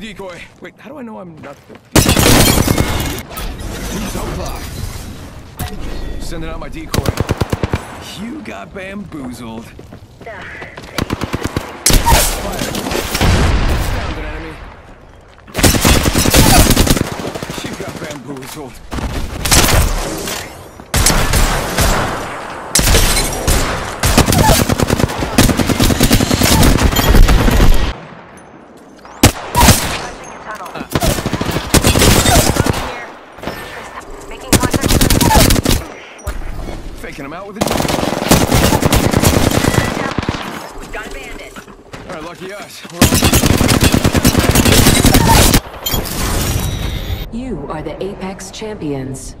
Decoy. Wait, how do I know I'm not the... Sending out my decoy. You got bamboozled. Fire. An enemy. You got bamboozled. Faking him out with a Got a bandit. Alright, lucky us. You are the Apex Champions.